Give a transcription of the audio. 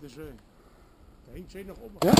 Dus uh, de heen zit nog op. Ja?